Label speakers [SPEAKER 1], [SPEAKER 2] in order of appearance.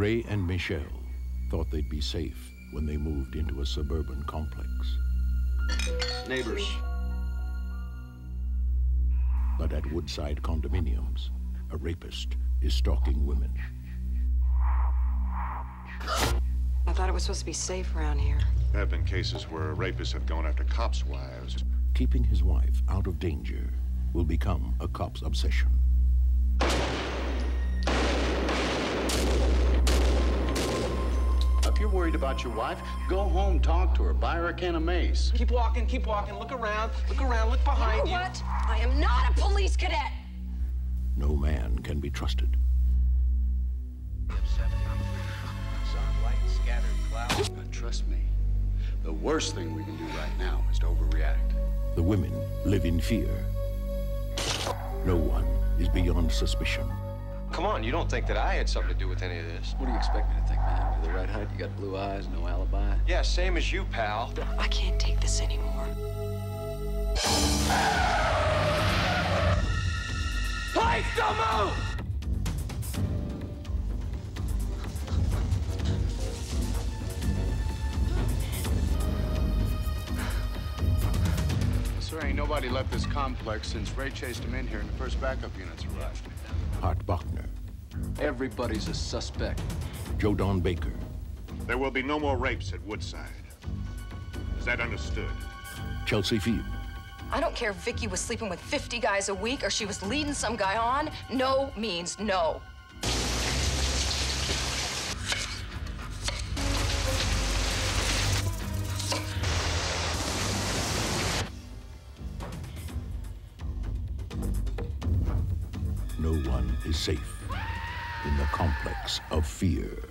[SPEAKER 1] Ray and Michelle thought they'd be safe when they moved into a suburban complex.
[SPEAKER 2] Neighbors.
[SPEAKER 1] But at Woodside condominiums, a rapist is stalking women.
[SPEAKER 3] I thought it was supposed to be safe around here.
[SPEAKER 4] There have been cases where rapists have gone after cops' wives.
[SPEAKER 1] Keeping his wife out of danger will become a cop's obsession.
[SPEAKER 2] You're worried about your wife, go home, talk to her, buy her a can of mace.
[SPEAKER 5] Keep walking, keep walking. Look around, look around, look behind
[SPEAKER 3] you.
[SPEAKER 5] you.
[SPEAKER 3] What? I am not a police cadet.
[SPEAKER 1] No man can be trusted.
[SPEAKER 2] But trust me, the worst thing we can do right now is to overreact.
[SPEAKER 1] The women live in fear. No one is beyond suspicion.
[SPEAKER 5] Come on, you don't think that I had something to do with any of this?
[SPEAKER 2] What do you expect me to think, man? You're the red height, you got blue eyes, no alibi.
[SPEAKER 5] Yeah, same as you, pal.
[SPEAKER 3] I can't take this anymore.
[SPEAKER 5] Please don't move!
[SPEAKER 6] Sir, ain't nobody left this complex since Ray chased him in here and the first backup units arrived.
[SPEAKER 1] Hart Bochner,
[SPEAKER 2] Everybody's a suspect.
[SPEAKER 1] Joe Don Baker,
[SPEAKER 4] There will be no more rapes at Woodside. Is that understood?
[SPEAKER 1] Chelsea Field,
[SPEAKER 3] I don't care if Vicky was sleeping with 50 guys a week or she was leading some guy on. No means no.
[SPEAKER 1] no one is safe in the complex of fear.